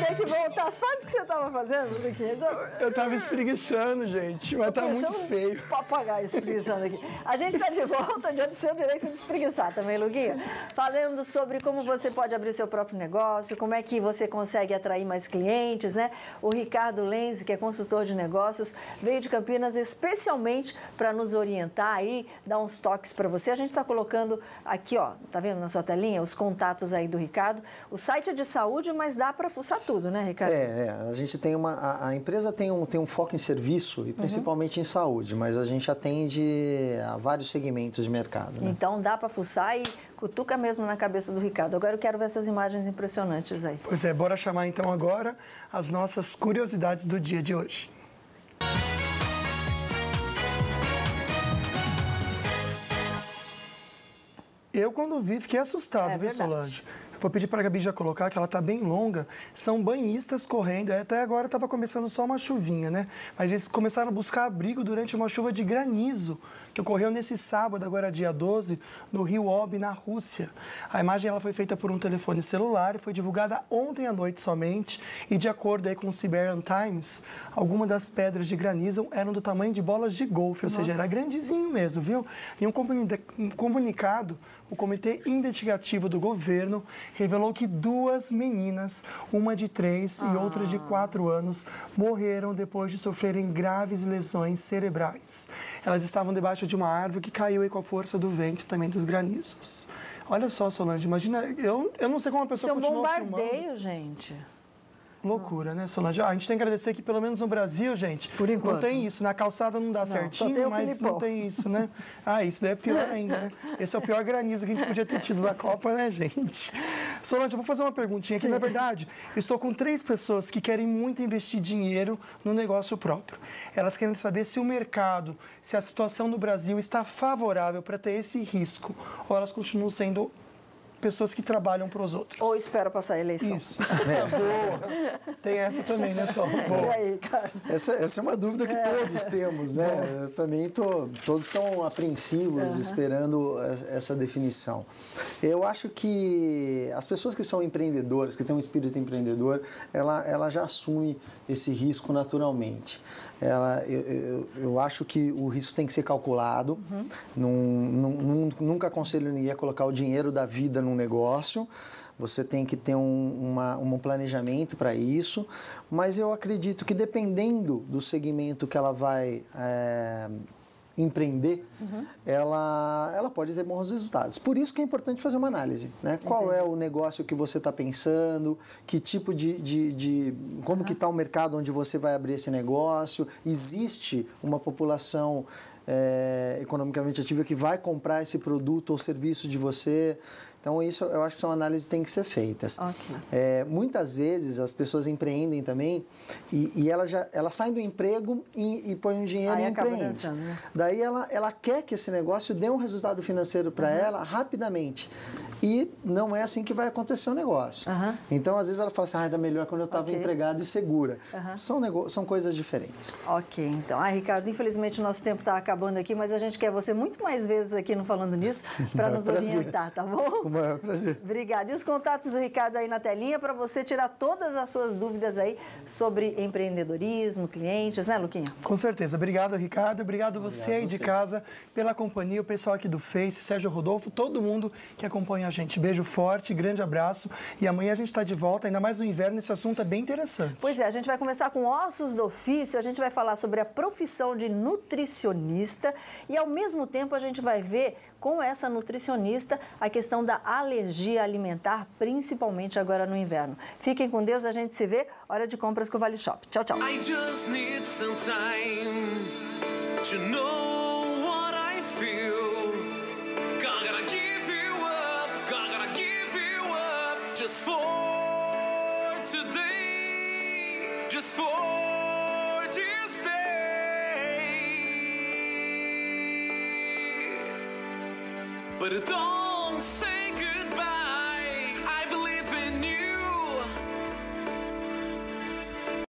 teria que voltar. Faz o que você estava fazendo, Luquinha. Eu estava espreguiçando, gente, mas tá muito feio. Papagaio espreguiçando aqui. A gente está de volta diante do seu direito de espreguiçar também, Luquinha. Falando sobre como você pode abrir seu próprio negócio, como é que você consegue atrair mais clientes, né? O Ricardo Lenz, que é consultor de negócios, veio de Campinas especialmente para nos orientar aí, dar uns toques para você. A gente está colocando aqui, ó, tá vendo na sua telinha, os contatos aí do Ricardo. O site é de saúde, mas dá para fuçar tudo, né, Ricardo? É, é, a gente tem uma. A, a, empresa tem um, tem um foco em serviço e principalmente uhum. em saúde, mas a gente atende a vários segmentos de mercado. Né? Então dá para fuçar e cutuca mesmo na cabeça do Ricardo. Agora eu quero ver essas imagens impressionantes aí. Pois é, bora chamar então agora as nossas curiosidades do dia de hoje. Eu, quando vi, fiquei assustado, é viu, Solange? Vou pedir para a Gabi já colocar, que ela está bem longa. São banhistas correndo. Até agora estava começando só uma chuvinha, né? Mas eles começaram a buscar abrigo durante uma chuva de granizo, que ocorreu nesse sábado, agora dia 12, no Rio Ob, na Rússia. A imagem ela foi feita por um telefone celular e foi divulgada ontem à noite somente. E de acordo aí com o Siberian Times, algumas das pedras de granizo eram do tamanho de bolas de golfe, ou Nossa. seja, era grandezinho mesmo, viu? Em um comunicado, o Comitê Investigativo do Governo revelou que duas meninas, uma de três ah. e outra de quatro anos, morreram depois de sofrerem graves lesões cerebrais. Elas estavam debaixo de uma árvore que caiu aí com a força do vento e também dos granizos. Olha só, Solange, imagina, eu, eu não sei como a pessoa Isso é um bombardeio, filmando. gente. Loucura, né, Solange? Ah, a gente tem que agradecer que, pelo menos no Brasil, gente, Por enquanto. não tem isso. Na calçada não dá não, certinho, mas Filipão. não tem isso, né? Ah, isso daí é pior ainda, né? Esse é o pior granizo que a gente podia ter tido na Copa, né, gente? Solange, eu vou fazer uma perguntinha aqui. Na verdade, estou com três pessoas que querem muito investir dinheiro no negócio próprio. Elas querem saber se o mercado, se a situação no Brasil está favorável para ter esse risco, ou elas continuam sendo pessoas que trabalham para os outros. Ou espera passar a eleição. Isso. É. Boa. Tem essa também, né, Sol? Boa. E aí, cara? Essa, essa é uma dúvida que é. todos temos, né? Eu também tô, todos estão apreensivos, uhum. esperando essa definição. Eu acho que as pessoas que são empreendedoras, que têm um espírito empreendedor, ela, ela já assume esse risco naturalmente. Ela, eu, eu, eu acho que o risco tem que ser calculado. Uhum. Num, num, nunca aconselho ninguém a colocar o dinheiro da vida num negócio. Você tem que ter um, uma, um planejamento para isso, mas eu acredito que dependendo do segmento que ela vai é, empreender, uhum. ela, ela pode ter bons resultados. Por isso que é importante fazer uma análise. Né? Qual é o negócio que você está pensando, que tipo de. de, de como uhum. que está o mercado onde você vai abrir esse negócio? Existe uma população é, economicamente ativa que vai comprar esse produto ou serviço de você. Então, isso eu acho que são análises que têm que ser feitas. Okay. É, muitas vezes as pessoas empreendem também e, e elas, já, elas saem do emprego e, e põem um dinheiro Aí e empreende. né? Daí ela, ela quer que esse negócio dê um resultado financeiro para uhum. ela rapidamente. E não é assim que vai acontecer o negócio. Uhum. Então, às vezes ela fala assim, ah, era melhor quando eu estava okay. empregada e segura. Uhum. São, são coisas diferentes. Ok, então. Ah, Ricardo, infelizmente o nosso tempo está acabando aqui, mas a gente quer você muito mais vezes aqui no Falando Nisso para nos prazer. orientar, tá bom? Com o maior prazer. Obrigada. E os contatos do Ricardo aí na telinha para você tirar todas as suas dúvidas aí sobre empreendedorismo, clientes, né, Luquinha? Com certeza. Obrigado, Ricardo. Obrigado, Obrigado você aí de casa pela companhia, o pessoal aqui do Face, Sérgio Rodolfo, todo mundo que acompanha gente. Beijo forte, grande abraço. E amanhã a gente está de volta, ainda mais no inverno, esse assunto é bem interessante. Pois é, a gente vai começar com ossos do ofício, a gente vai falar sobre a profissão de nutricionista e ao mesmo tempo a gente vai ver com essa nutricionista a questão da alergia alimentar, principalmente agora no inverno. Fiquem com Deus, a gente se vê. Hora de compras com o Vale Shop. Tchau, tchau. Today, just for this day. But don't say goodbye.